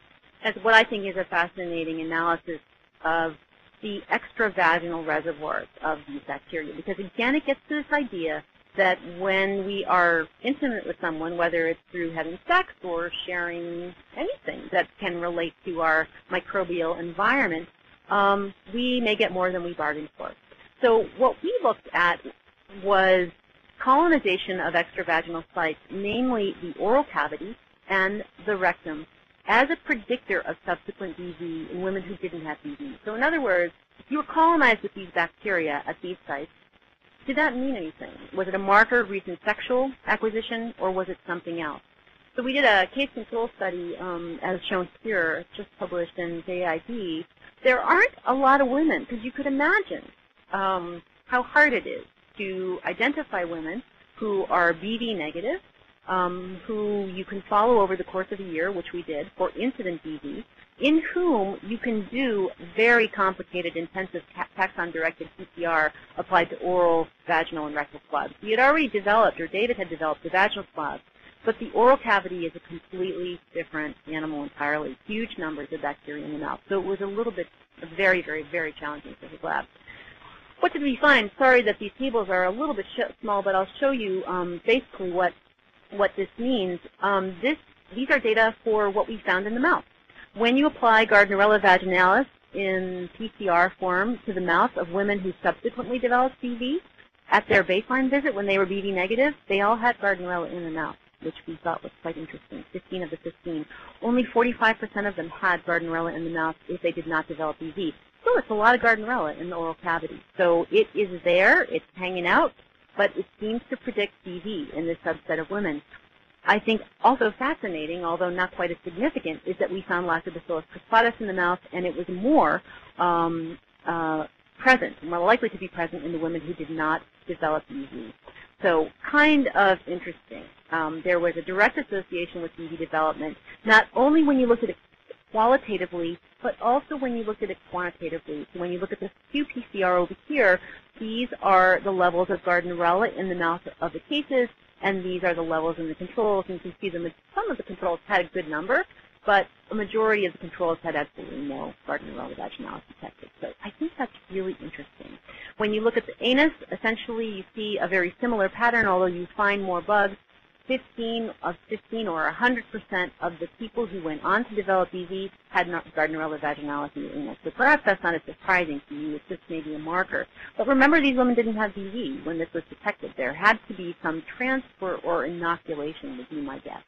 is what I think is a fascinating analysis of the extravaginal reservoirs of these bacteria. Because again, it gets to this idea that when we are intimate with someone, whether it's through having sex or sharing anything that can relate to our microbial environment, um, we may get more than we bargained for. So what we looked at was colonization of extravaginal sites, namely the oral cavity and the rectum, as a predictor of subsequent BV in women who didn't have BV. So in other words, if you were colonized with these bacteria at these sites, did that mean anything? Was it a marker of recent sexual acquisition, or was it something else? So we did a case control study, um, as shown here, just published in JID. There aren't a lot of women, because you could imagine um, how hard it is to identify women who are BV negative um, who you can follow over the course of a year, which we did, for incident BV, in whom you can do very complicated intensive taxon-directed PCR applied to oral, vaginal, and rectal swabs. We had already developed, or David had developed, the vaginal swabs, but the oral cavity is a completely different animal entirely, huge numbers of bacteria in the mouth. So it was a little bit very, very, very challenging for his lab. What did we find? Sorry that these tables are a little bit small, but I'll show you um, basically what what this means. Um, this, these are data for what we found in the mouth. When you apply Gardnerella vaginalis in PCR form to the mouth of women who subsequently developed BV, at their baseline visit when they were BV negative, they all had Gardnerella in the mouth, which we thought was quite interesting, 15 of the 15. Only 45% of them had Gardnerella in the mouth if they did not develop BV. Still, it's a lot of Gardnerella in the oral cavity. So it is there, it's hanging out, but it seems to predict BV in this subset of women. I think also fascinating, although not quite as significant, is that we found Lactobacillus crispatus in the mouth, and it was more um, uh, present, more likely to be present in the women who did not develop BV. So kind of interesting. Um, there was a direct association with BV development, not only when you look at it qualitatively, but also when you look at it quantitatively. So when you look at the qPCR over here, these are the levels of Gardnerella in the mouth of the cases, and these are the levels in the controls. And you can see them, some of the controls had a good number, but a majority of the controls had absolutely no Gardnerella vaginalis detected. So I think that's really interesting. When you look at the anus, essentially you see a very similar pattern, although you find more bugs. 15 of 15 or 100% of the people who went on to develop BV had Gardnerella vaginalis anus. So perhaps that's not as surprising to you. It's just maybe a marker. But remember, these women didn't have BV when this was detected. There had to be some transfer or inoculation, would be my guess.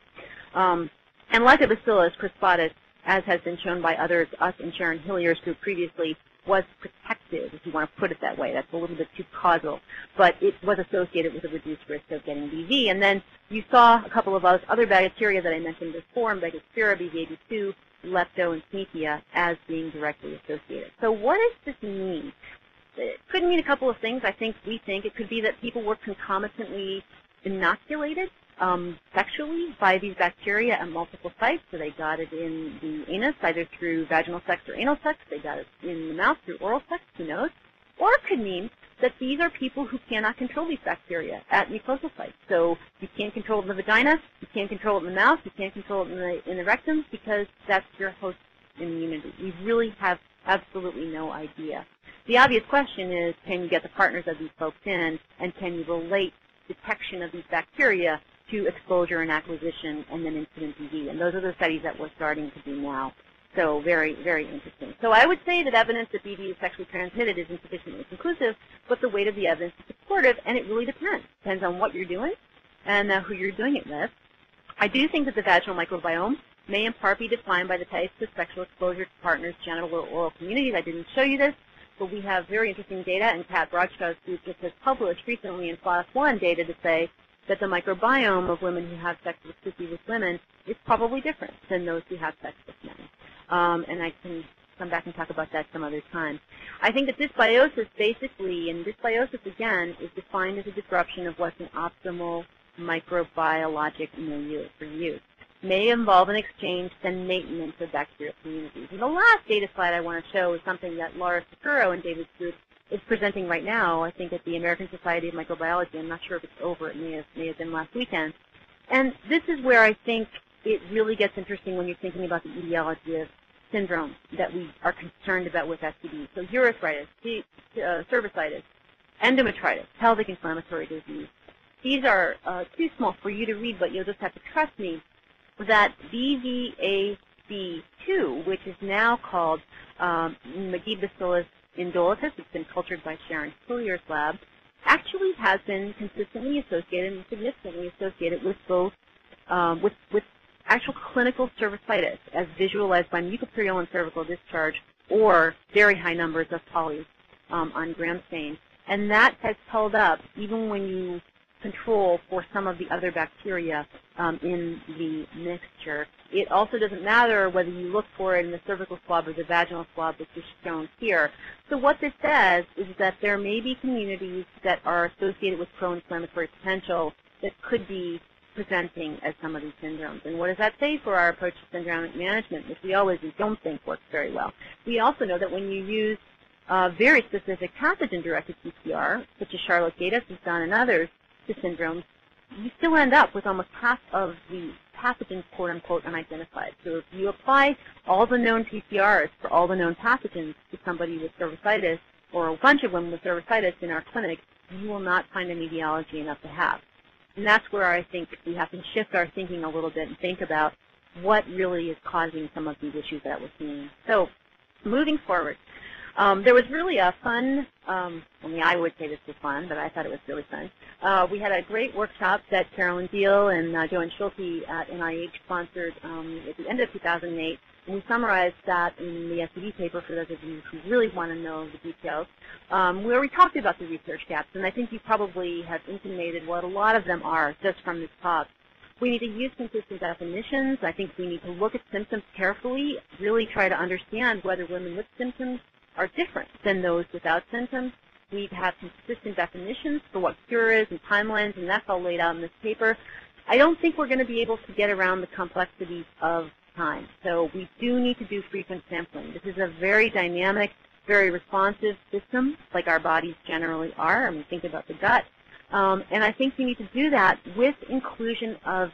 Um, and Lactobacillus crispatus, as has been shown by others, us and Sharon Hillier's group previously, was protected, if you want to put it that way. That's a little bit too causal. But it was associated with a reduced risk of getting BV. And then you saw a couple of other bacteria that I mentioned before, Megasphaera, BVAB2, Lepto, and Sneathia, as being directly associated. So what does this mean? It could mean a couple of things. I think we think it could be that people were concomitantly inoculated um, sexually by these bacteria at multiple sites. So they got it in the anus, either through vaginal sex or anal sex. They got it in the mouth through oral sex. Who knows? Or it could mean that these are people who cannot control these bacteria at mucosal sites. So you can't control it in the vagina, you can't control it in the mouth, you can't control it in the, in the rectum because that's your host immunity. We really have absolutely no idea. The obvious question is, can you get the partners of these folks in, and can you relate detection of these bacteria to exposure and acquisition and then incident BV. And those are the studies that we're starting to do now. So very, very interesting. So I would say that evidence that BV is sexually transmitted is insufficiently conclusive, but the weight of the evidence is supportive, and it really depends. Depends on what you're doing and uh, who you're doing it with. I do think that the vaginal microbiome may in part be defined by the types of sexual exposure to partners, genital or oral communities. I didn't show you this, but we have very interesting data, and Kat Bradshaw's group just has published recently in PLOS One data to say that the microbiome of women who have sex exclusively with women is probably different than those who have sex with men. Um, and I can come back and talk about that some other time. I think that dysbiosis basically, and dysbiosis again, is defined as a disruption of what's an optimal microbiologic milieu for use. May involve an exchange and maintenance of bacterial communities. And the last data slide I want to show is something that Laura Sycuro and David's group is presenting right now, I think, at the American Society of Microbiology. I'm not sure if it's over. It may have, may have been last weekend. And this is where I think it really gets interesting when you're thinking about the etiology of syndrome that we are concerned about with STD. So urethritis, uh, cervicitis, endometritis, pelvic inflammatory disease. These are uh, too small for you to read, but you'll just have to trust me that BVAB2, which is now called um, indolicus, it's been cultured by Sharon Hillier's lab, actually has been consistently associated and significantly associated with both um, with, with actual clinical cervicitis as visualized by mucopurulent and cervical discharge or very high numbers of polys um, on gram stain. And that has held up even when you control for some of the other bacteria um, in the mixture. It also doesn't matter whether you look for it in the cervical swab or the vaginal swab, which is shown here. So what this says is that there may be communities that are associated with pro-inflammatory potential that could be presenting as some of these syndromes. And what does that say for our approach to syndromic management, which we always don't think works very well? We also know that when you use uh, very specific pathogen-directed PCR, such as Charlotte Gaydos has done and others, syndromes, you still end up with almost half of the pathogens, quote unquote, unidentified. So if you apply all the known PCRs for all the known pathogens to somebody with cervicitis, or a bunch of them with cervicitis in our clinic, you will not find an etiology enough to have. And that's where I think we have to shift our thinking a little bit and think about what really is causing some of these issues that we're seeing. So moving forward, um, there was really a fun, um, I mean, I would say this was fun, but I thought it was really fun. Uh, we had a great workshop that Carolyn Deal and uh, Joanne Schulte at NIH sponsored um, at the end of 2008. And we summarized that in the STD paper for those of you who really want to know the details, um, where we talked about the research gaps. And I think you probably have intimated what a lot of them are just from this talk. We need to use consistent definitions. I think we need to look at symptoms carefully, really try to understand whether women with symptoms are different than those without symptoms. We have consistent definitions for what cure is and timelines, and that's all laid out in this paper. I don't think we're going to be able to get around the complexities of time. So we do need to do frequent sampling. This is a very dynamic, very responsive system, like our bodies generally are. I mean, think about the gut. Um, and I think we need to do that with inclusion of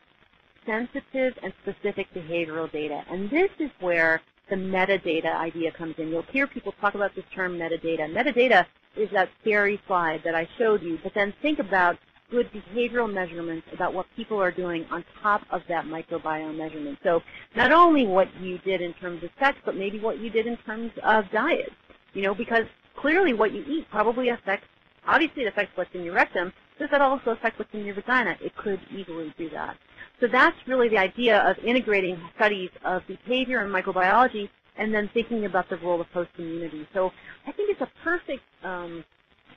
sensitive and specific behavioral data. And this is where the metadata idea comes in. You'll hear people talk about this term metadata. Metadata is that scary slide that I showed you, but then think about good behavioral measurements about what people are doing on top of that microbiome measurement. So not only what you did in terms of sex, but maybe what you did in terms of diet. You know, because clearly what you eat probably affects, obviously it affects what's in your rectum. Does that also affect what's in your vagina? It could easily do that. So that's really the idea of integrating studies of behavior and microbiology and then thinking about the role of host immunity. So I think it's a perfect um,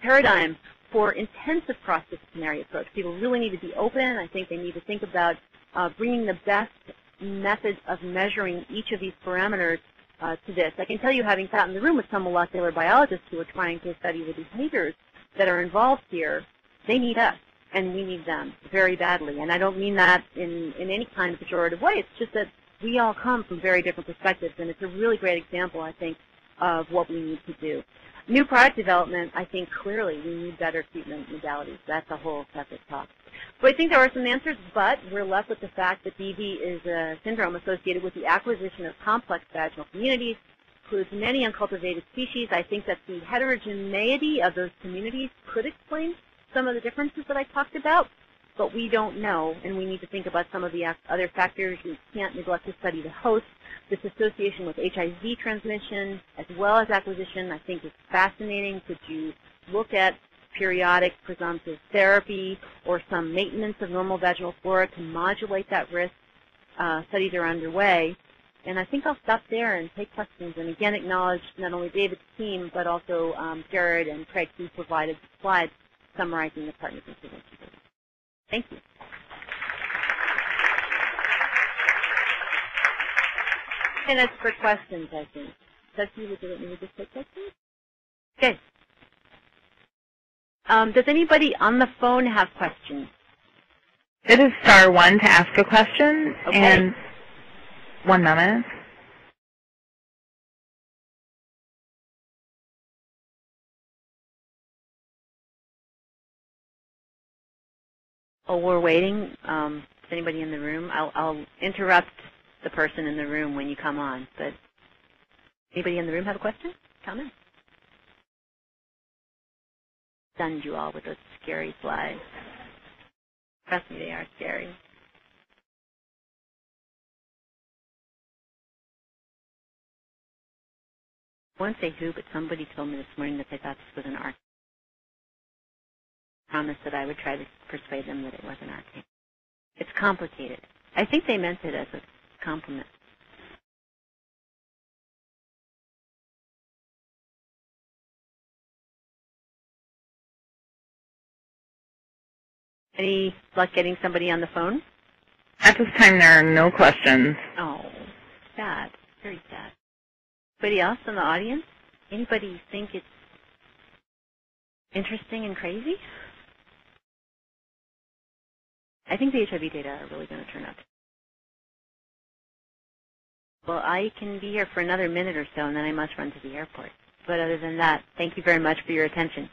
paradigm for intensive cross-disciplinary approach. People really need to be open. I think they need to think about uh, bringing the best methods of measuring each of these parameters uh, to this. I can tell you, having sat in the room with some molecular biologists who are trying to study the behaviors that are involved here, they need us, and we need them very badly. And I don't mean that in, in any kind of pejorative way. It's just that we all come from very different perspectives, and it's a really great example, I think, of what we need to do. New product development, I think clearly we need better treatment modalities. That's a whole separate talk. So I think there are some answers, but we're left with the fact that BV is a syndrome associated with the acquisition of complex vaginal communities, includes many uncultivated species. I think that the heterogeneity of those communities could explain some of the differences that I talked about, but we don't know, and we need to think about some of the other factors. We can't neglect to study the host, this association with HIV transmission as well as acquisition, I think is fascinating. Could you look at periodic presumptive therapy or some maintenance of normal vaginal flora to modulate that risk? Uh, studies are underway. And I think I'll stop there and take questions and again acknowledge not only David's team but also um, Jared and Craig who provided the slides summarizing the partners intervention. Thank you. minutes for questions, I think. Dusty, would you let me just take questions? Okay. Um, does anybody on the phone have questions? It is star one to ask a question. Okay. And one moment. Oh, we're waiting. Um, is anybody in the room? I'll, I'll interrupt the person in the room when you come on. But anybody in the room have a question? Comment? Stunned you all with those scary slides. Trust me, they are scary. I won't say who, but somebody told me this morning that they thought this was an arc. Promised that I would try to persuade them that it was an arcade. It's complicated. I think they meant it as a compliment. Any luck getting somebody on the phone? At this time, there are no questions. Oh, sad. Very sad. Anybody else in the audience? Anybody think it's interesting and crazy? I think the HIV data are really going to turn up. Well, I can be here for another minute or so, and then I must run to the airport. But other than that, thank you very much for your attention.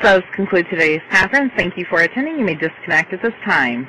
Does conclude today's conference. Thank you for attending. You may disconnect at this time.